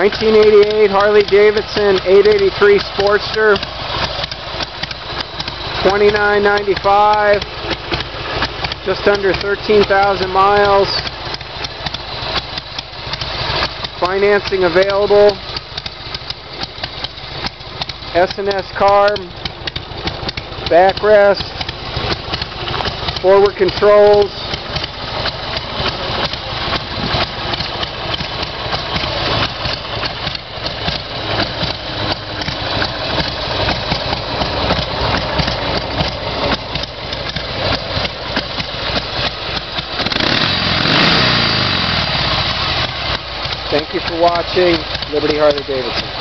1988 Harley Davidson 883 Sportster. 29.95. Just under 13,000 miles. Financing available. S&S carb. Backrest. Forward controls. Thank you for watching Liberty Harley Davidson.